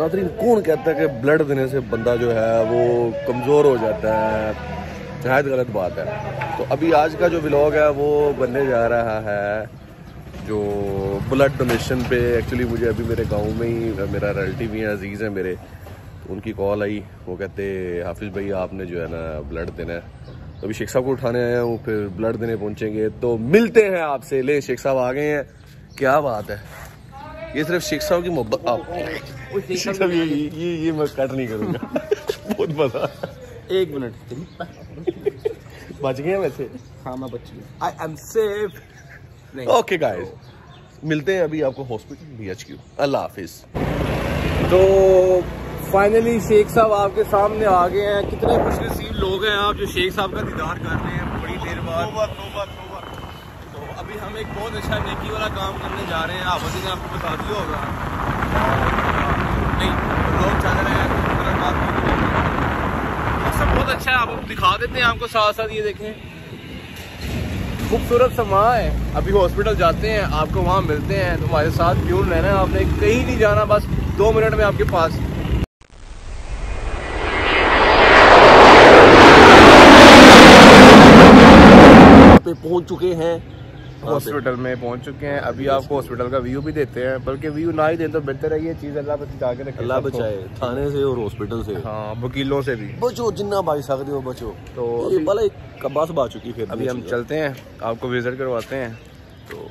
नाजरीन कौन कहता है कि ब्लड देने से बंदा जो है वो कमज़ोर हो जाता है? नहायत गलत बात है। तो अभी आज का जो ब्लॉग है, वो बनने जा रहा है जो ब्लड डोनेशन पे। एक्चुअली मुझे अभी मेरे गाँव में ही, मेरा रिलेटिव ही अज़ीज़ है मेरे। तो उनकी कॉल आई। वो कहते, हाफिज़ भाई, आपने जो है ना ब्लड देना है। तो अभी शेख साहब को उठाने आया हूँ फिर ब्लड देने पहुँचेंगे। तो मिलते हैं आपसे। ले, शेख साहब आ गए हैं। क्या बात है। ये सिर्फ़ शेख साहब की मोहब्बत आप ये ये ये मैं कट नहीं करूँगा। बहुत मज़ा एक मिनट बच गए वैसे हाँ मैं बच गया। I am safe okay guys मिलते हैं अभी आपको hospital B H Q Allah हाफिज। तो फाइनली शेख साहब आपके सामने आ गए हैं। कितने खुशनसीब लोग हैं आप जो शेख साहब का दीदार कर रहे हैं। बड़ी देर बाद तो अभी हम एक बहुत अच्छा नेकी वाला काम करने जा रहे हैं। आप ने आपको बता दिया होगा। नहीं, लोग चल रहे हैं बहुत अच्छा है। आपको दिखा देते हैं आपको साथ साथ ये देखें। खूबसूरत समा है। अभी हॉस्पिटल जाते हैं, आपको वहाँ मिलते हैं। तो साथ क्यों रहना है। आपने कहीं नहीं जाना, बस दो मिनट में आपके पास। पे पहुँच चुके हैं। हॉस्पिटल में पहुँच चुके हैं। अभी आपको हॉस्पिटल का व्यू भी देते हैं बल्कि व्यू ना ही दें तो बेहतर है ये चीज़ अल्लाह बचा के रखे अल्लाह बचाए थाने से और हॉस्पिटल से। हाँ वकीलों से भी। बचो जिन्ना भाई सकते हो बचो। तो भला बस बा चुकी फिर अभी हम चलते हैं आपको विज़िट करवाते हैं। तो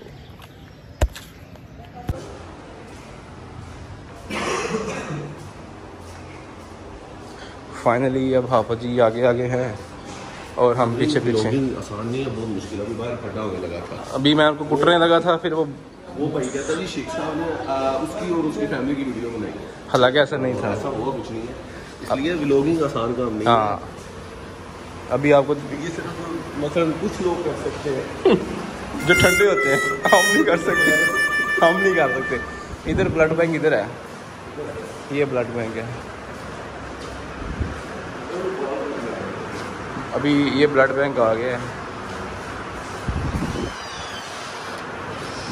फाइनली अब हाफज जी आगे आगे हैं। और हम पीछे पीछे। आसान नहीं है बहुत मुश्किल है अभी बाहर खड़ा होने लगा था। अभी मैं उनको कुटने लगा था फिर वो वो भाई कहता जी शेख साहब ने उसकी और उसकी फैमिली की वीडियो बनाई हालाँकि ऐसा नहीं था। ऐसा हुआ कुछ नहीं है। इसलिए व्लॉगिंग आसान काम नहीं हाँ। अभी आपको ये सिर्फ़ मतलब कुछ लोग कर सकते हैं। जो ठंडे होते हैं हम नहीं कर सकते। हम नहीं कर सकते। इधर ब्लड बैंक इधर है। ये ब्लड बैंक है। अभी ये ब्लड बैंक आ गया है।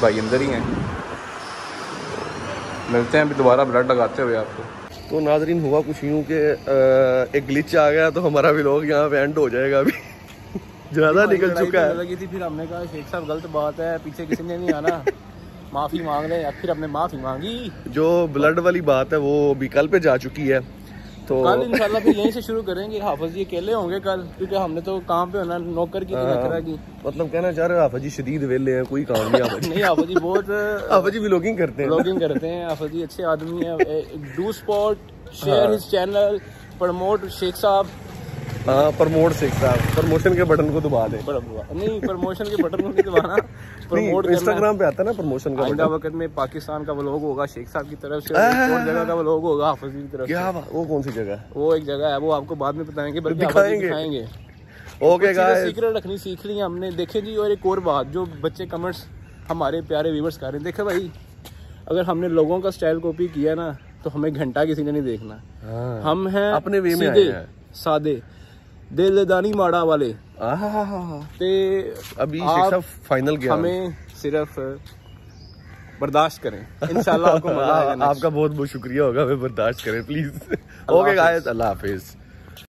भाई अंदर ही हैं। मिलते हैं अभी दोबारा ब्लड लगाते हुए आपको। तो नाजरीन हुआ कुछ यूँ कि एक ग्लिच आ गया तो हमारा भी लोग यहाँ पे एंड हो जाएगा अभी। ज़्यादा निकल चुका है। लगी थी फिर हमने कहा शेख साहब गलत बात है पीछे किसी ने नहीं आना। माफ़ी मांग ले फिर हमने माफ़ी मांगी। जो ब्लड वाली बात है वो अभी कल पे जा चुकी है। तो कल इंशाल्लाह फिर यहीं से शुरू करेंगे। हाफज जी अकेले होंगे कल क्योंकि हमने तो काम पे होना नौकर की हाँ। तरह की मतलब कहना चाह रहे हो हाफज जी शदीद वेले हैं कोई काम नहीं हाफज नहीं हाफज जी बहुत हाफज जी व्लॉगिंग करते हैं। ब्लॉगिंग करते हैं। हाफज जी अच्छे आदमी हैं। Do spot share his channel promote Sheikh साहब। हाँ प्रमोट शेख साहब प्रमोशन के बटन को दबा दे। नहीं प्रमोशन के बटन को नहीं दबाना। प्रमोट इंस्टाग्राम पे आता है ना प्रमोशन का आइंदा वक्त में पाकिस्तान का व्लॉग होगा शेख साहब की तरफ़ से और जगह का व्लॉग होगा हाफिज की तरफ़ क्या बात वो कौन सी जगह है? वो एक जगह है वो आपको बाद में बताएँगे बल्कि दिखाएँगे। ओके गाइस सीक्रेट रखनी सीख ली हमने। देखे जी और एक और बात जो बच्चे कमेंट्स हमारे प्यारे व्यूवर्स कर रहे हैं। देखे भाई अगर हमने लोगों का स्टाइल कॉपी किया ना तो हमें घंटा किसी ने नहीं देखना। हाँ। हम हैं अपने वे में आए दिलदानी माड़ा वाले। ते अभी फाइनल गया। हमें सिर्फ़ बर्दाश्त करें। इंशाल्लाह आपको मज़ा आएगा आपका बहुत बहुत शुक्रिया होगा हमें बर्दाश्त करें please okay guys Allah Hafiz.